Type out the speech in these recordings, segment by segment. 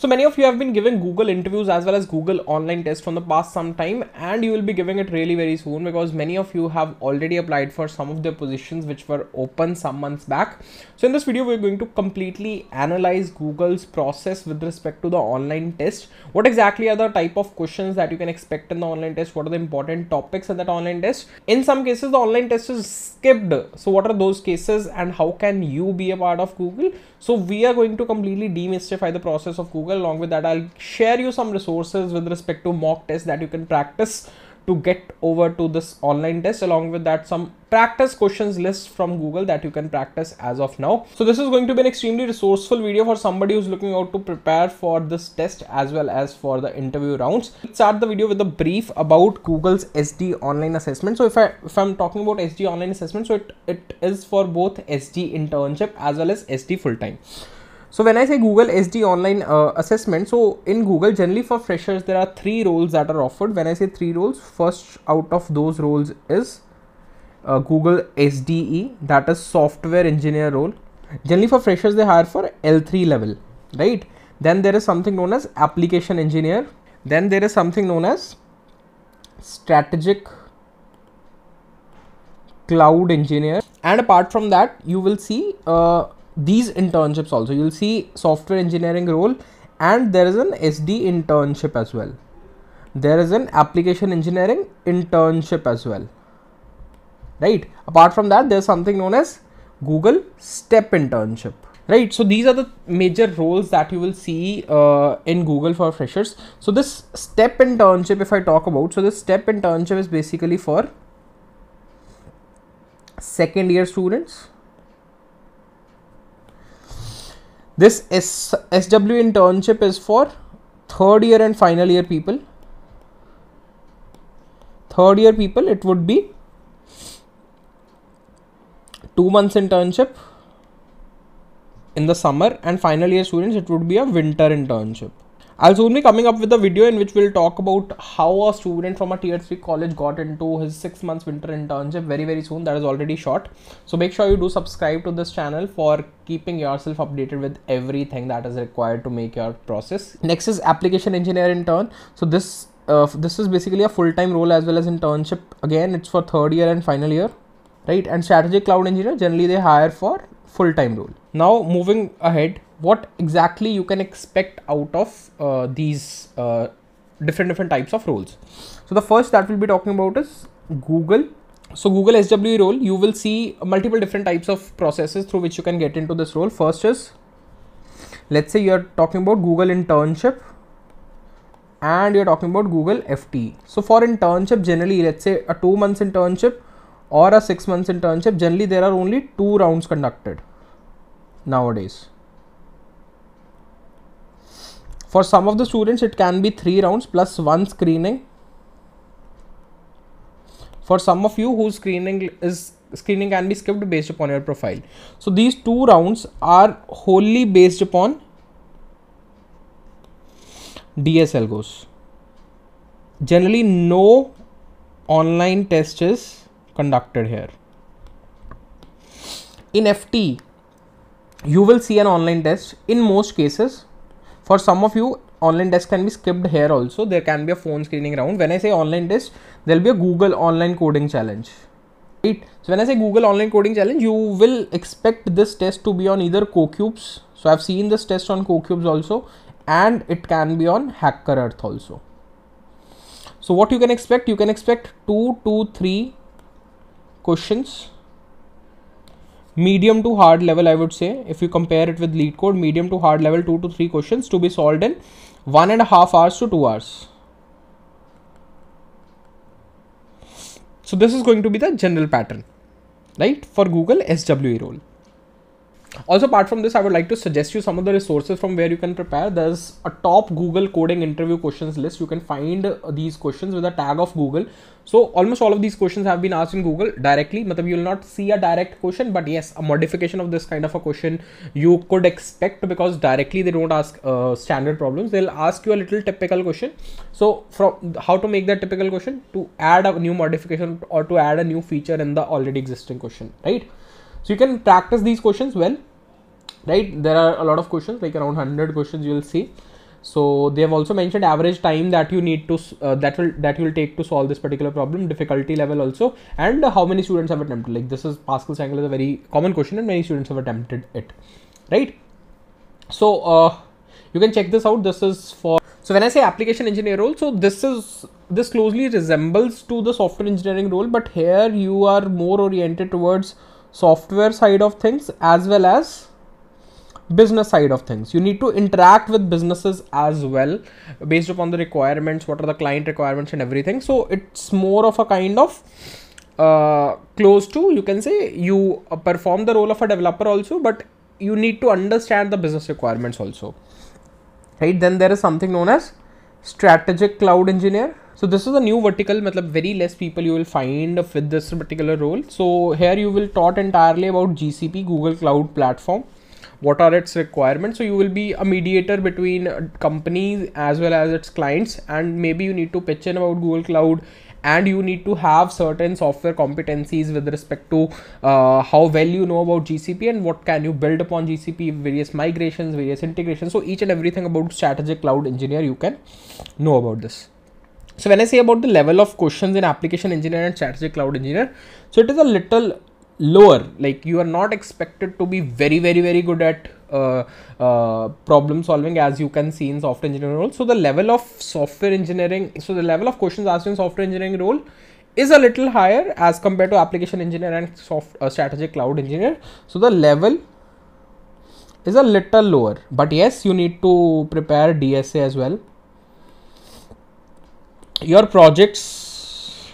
So many of you have been giving Google interviews as well as Google online tests from the past some time and you will be giving it really very soon because many of you have already applied for some of the positions which were open some months back. So in this video, we're going to completely analyze Google's process with respect to the online test. What exactly are the type of questions that you can expect in the online test? What are the important topics in that online test? In some cases, the online test is skipped. So what are those cases and how can you be a part of Google? So we are going to completely demystify the process of Google. Along with that, I'll share you some resources with respect to mock tests that you can practice to get over to this online test. Along with that some practice questions list from google that you can practice as of now. So this is going to be an extremely resourceful video for somebody who's looking out to prepare for this test as well as for the interview rounds. Let's start the video with a brief about google's sd online assessment. So if i if i'm talking about sd online assessment so it, it is for both sd internship as well as sd full-time so when I say Google SD online uh, assessment, so in Google generally for freshers there are three roles that are offered. When I say three roles, first out of those roles is uh, Google SDE, that is software engineer role. Generally for freshers they hire for L3 level, right? Then there is something known as application engineer. Then there is something known as strategic cloud engineer. And apart from that, you will see uh, these internships also. You'll see software engineering role and there is an sd internship as well. There is an application engineering internship as well. Right? Apart from that there's something known as google step internship. Right? So these are the major roles that you will see uh, in google for freshers. So this step internship if i talk about so this step internship is basically for second year students This S SW internship is for third year and final year people. Third year people, it would be two months internship in the summer and final year students, it would be a winter internship. I'll soon be coming up with a video in which we'll talk about how a student from a tier 3 college got into his 6 months winter internship very very soon. That is already short. So make sure you do subscribe to this channel for keeping yourself updated with everything that is required to make your process. Next is application engineer intern. So this uh, this is basically a full-time role as well as internship. Again it's for third year and final year right? And strategic cloud engineer generally they hire for full-time role. Now moving ahead what exactly you can expect out of uh, these uh, different different types of roles. So the first that we'll be talking about is google. So google swe role you will see multiple different types of processes through which you can get into this role. First is let's say you're talking about google internship and you're talking about google ft so for internship generally let's say a two months internship or a six months internship generally there are only two rounds conducted nowadays for some of the students, it can be three rounds plus one screening. For some of you whose screening is screening can be skipped based upon your profile. So these two rounds are wholly based upon DSL goes. Generally, no online test is conducted here. In FT, you will see an online test in most cases for some of you online test can be skipped here also. There can be a phone screening round. When i say online test there'll be a google online coding challenge. Right? So when i say google online coding challenge you will expect this test to be on either cocubes. So i've seen this test on cocubes also. And it can be on hacker earth also. So what you can expect? You can expect two to three questions medium to hard level i would say if you compare it with LeetCode medium to hard level two to three questions to be solved in one and a half hours to two hours. So this is going to be the general pattern right for google swe role also apart from this i would like to suggest you some of the resources from where you can prepare. There's a top google coding interview questions list. You can find these questions with a tag of google. So almost all of these questions have been asked in google directly. But you will not see a direct question but yes a modification of this kind of a question you could expect because directly they don't ask uh, standard problems. They'll ask you a little typical question. So from how to make that typical question? To add a new modification or to add a new feature in the already existing question right so you can practice these questions well right? There are a lot of questions like around 100 questions you will see. So they have also mentioned average time that you need to uh, that will that will take to solve this particular problem difficulty level also and how many students have attempted. Like this is pascal triangle is a very common question and many students have attempted it right? So uh, you can check this out. This is for so when i say application engineer role so this is this closely resembles to the software engineering role but here you are more oriented towards software side of things as well as business side of things. You need to interact with businesses as well based upon the requirements what are the client requirements and everything. So it's more of a kind of uh, close to you can say you perform the role of a developer also but you need to understand the business requirements also. Right? Then there is something known as strategic cloud engineer so this is a new vertical matlab very less people you will find with this particular role. So here you will taught entirely about gcp google cloud platform. What are its requirements? So you will be a mediator between companies as well as its clients and maybe you need to pitch in about google cloud and you need to have certain software competencies with respect to uh, how well you know about gcp and what can you build upon gcp various migrations various integrations. So each and everything about strategic cloud engineer you can know about this so when i say about the level of questions in application engineer and strategic cloud engineer so it is a little lower. Like you are not expected to be very very very good at uh, uh, problem solving as you can see in software engineering role. So the level of software engineering so the level of questions asked in software engineering role is a little higher as compared to application engineer and soft uh, strategic cloud engineer. So the level is a little lower. But yes you need to prepare dsa as well your projects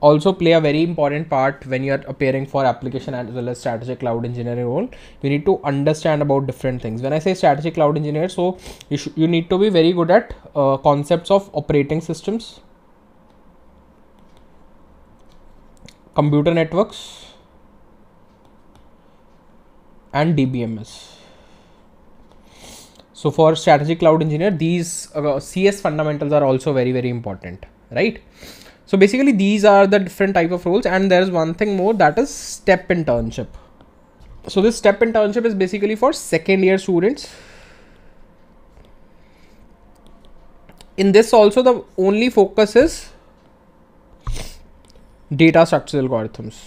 also play a very important part when you're appearing for application as well as strategic cloud engineering role. You need to understand about different things. When i say strategic cloud engineer so you, you need to be very good at uh, concepts of operating systems computer networks and dbms so for strategic cloud engineer these uh, cs fundamentals are also very very important right so basically these are the different type of roles and there is one thing more that is step internship. So this step internship is basically for second year students. In this also the only focus is data structural algorithms.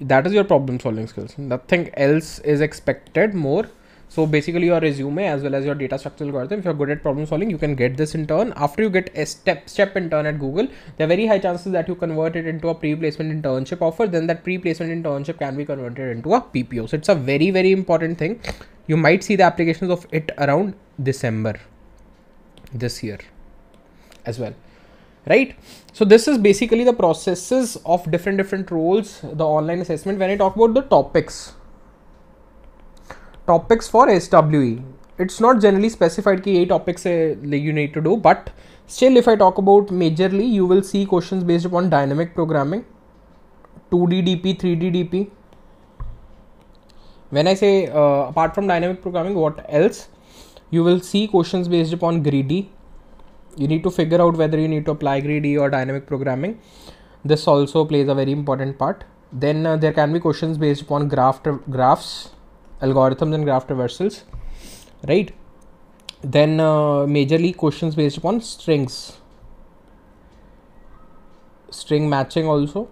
That is your problem solving skills. Nothing else is expected more so basically your resume as well as your data structure algorithm, if you're good at problem solving, you can get this intern. After you get a step step intern at Google, there are very high chances that you convert it into a pre-placement internship offer. Then that pre-placement internship can be converted into a PPO. So it's a very, very important thing. You might see the applications of it around December this year as well right so this is basically the processes of different different roles the online assessment when i talk about the topics topics for SWE. It's not generally specified key eight topics you need to do, but still, if I talk about majorly, you will see questions based upon dynamic programming, 2D DP, 3D DP. When I say uh, apart from dynamic programming, what else? You will see questions based upon greedy. You need to figure out whether you need to apply greedy or dynamic programming. This also plays a very important part. Then uh, there can be questions based upon graph graphs algorithms and graph traversals right? Then uh, majorly questions based upon strings. String matching also.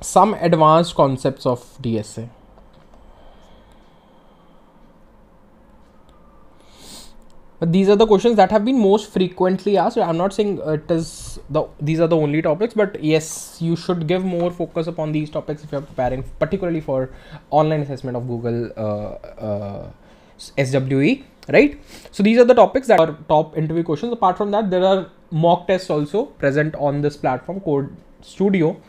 Some advanced concepts of dsa but these are the questions that have been most frequently asked. I'm not saying it is the these are the only topics but yes you should give more focus upon these topics if you're preparing particularly for online assessment of google uh, uh, swe right? So these are the topics that are top interview questions. Apart from that there are mock tests also present on this platform code studio.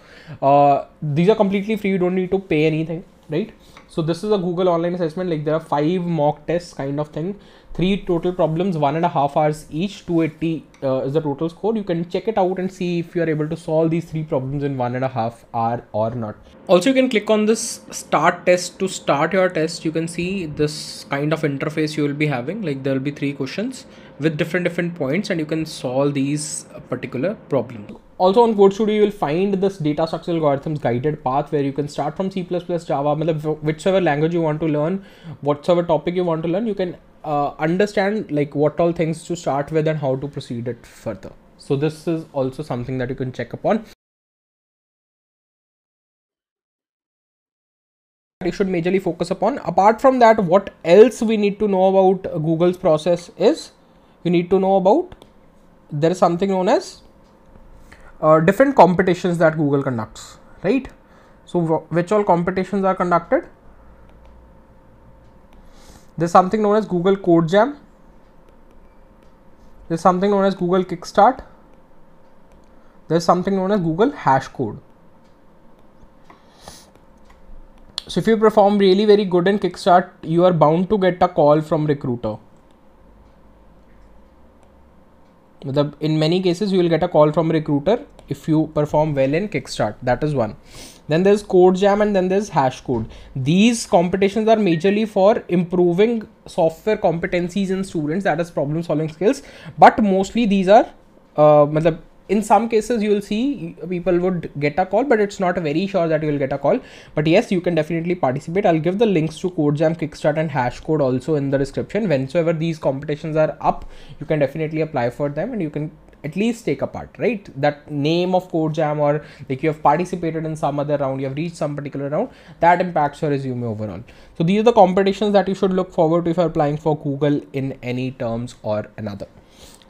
Uh, these are completely free. You don't need to pay anything right? So this is a google online assessment. Like there are five mock tests kind of thing. Three total problems one and a half hours each. 280 uh, is the total score. You can check it out and see if you are able to solve these three problems in one and a half hour or not. Also you can click on this start test to start your test. You can see this kind of interface you will be having. Like there will be three questions with different different points and you can solve these particular problems also on CodeStudio you will find this data structure algorithms guided path where you can start from c++ java whichever language you want to learn whatsoever topic you want to learn you can uh, understand like what all things to start with and how to proceed it further. So this is also something that you can check upon. You should majorly focus upon. Apart from that what else we need to know about google's process is you need to know about there is something known as uh, different competitions that google conducts right so which all competitions are conducted there's something known as Google Code Jam. There's something known as Google Kickstart. There's something known as Google Hash Code. So if you perform really very good in Kickstart, you are bound to get a call from recruiter. In many cases, you will get a call from recruiter if you perform well in Kickstart. That is one. Then there's code jam and then there's hash code. These competitions are majorly for improving software competencies in students. That is problem solving skills. But mostly these are uh, in some cases you will see people would get a call but it's not very sure that you will get a call. But yes you can definitely participate. I'll give the links to code jam kickstart and hash code also in the description. Whensoever these competitions are up you can definitely apply for them and you can at least take a part right? That name of code jam or like you have participated in some other round you have reached some particular round that impacts your resume overall. So these are the competitions that you should look forward to if you're applying for google in any terms or another.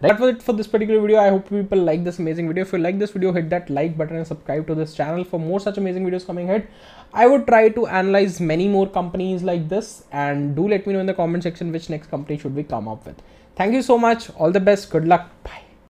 That was it for this particular video. I hope people like this amazing video. If you like this video, hit that like button and subscribe to this channel for more such amazing videos coming ahead. I would try to analyze many more companies like this and do let me know in the comment section which next company should we come up with. Thank you so much. All the best. Good luck. Bye.